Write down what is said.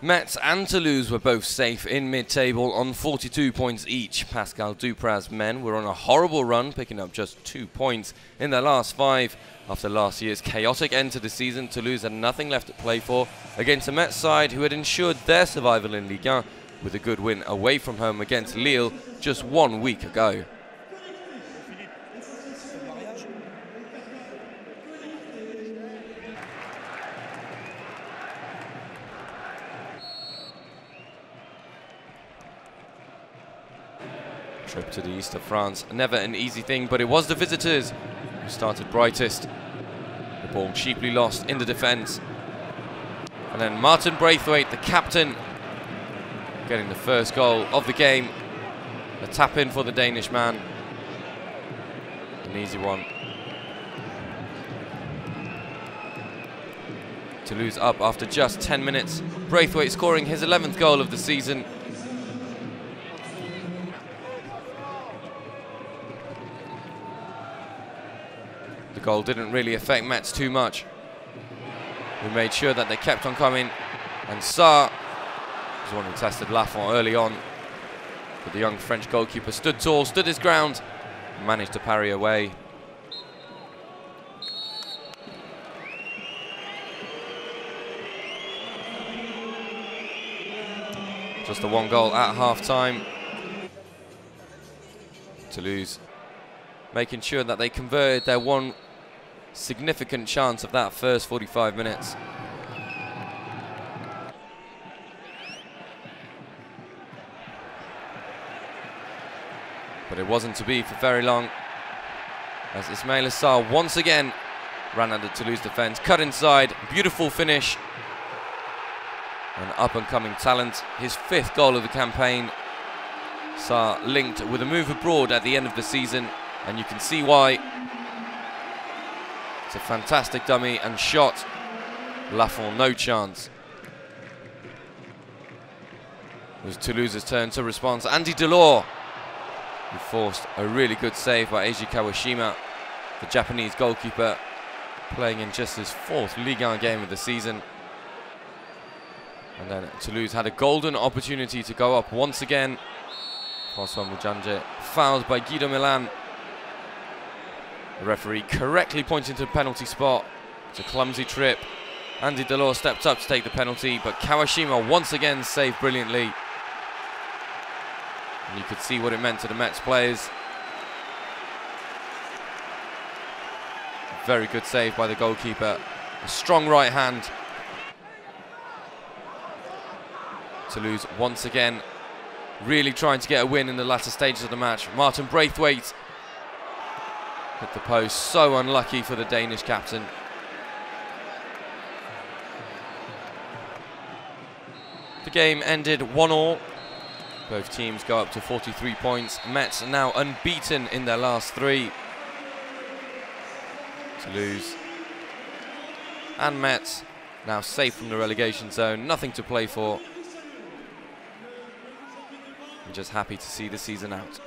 Metz and Toulouse were both safe in mid-table on 42 points each. Pascal Dupraz men were on a horrible run, picking up just two points in their last five. After last year's chaotic end to the season, Toulouse had nothing left to play for against a Metz side who had ensured their survival in Ligue 1 with a good win away from home against Lille just one week ago. Trip to the east of France, never an easy thing, but it was the visitors who started brightest. The ball cheaply lost in the defence. And then Martin Braithwaite, the captain, getting the first goal of the game. A tap in for the Danish man. An easy one. Toulouse up after just 10 minutes. Braithwaite scoring his 11th goal of the season. The goal didn't really affect Metz too much. We made sure that they kept on coming. And Sarr was one who tested Lafont early on. But the young French goalkeeper stood tall, stood his ground, managed to parry away. Just the one goal at half time. Toulouse making sure that they converted their one significant chance of that first 45 minutes. But it wasn't to be for very long as Ismaila Sarr once again ran under Toulouse defence, cut inside, beautiful finish. An up-and-coming talent, his fifth goal of the campaign. Sarr linked with a move abroad at the end of the season, and you can see why. It's a fantastic dummy and shot. Lafont, no chance. It was Toulouse's turn to respond. Andy Delort, who forced a really good save by Eiji Kawashima, the Japanese goalkeeper, playing in just his fourth Ligue 1 game of the season. And then Toulouse had a golden opportunity to go up once again. Francois Moubandje fouled by Guido Milan. The referee correctly pointing to the penalty spot. It's a clumsy trip. Andy Delort stepped up to take the penalty, but Kawashima once again saved brilliantly. And you could see what it meant to the Metz players. Very good save by the goalkeeper. A strong right hand. Toulouse once again really trying to get a win in the latter stages of the match. Martin Braithwaite hit the post. So unlucky for the Danish captain. The game ended 1-all. Both teams go up to 43 points. Metz are now unbeaten in their last three. Toulouse and Metz now safe from the relegation zone. Nothing to play for. I'm just happy to see the season out.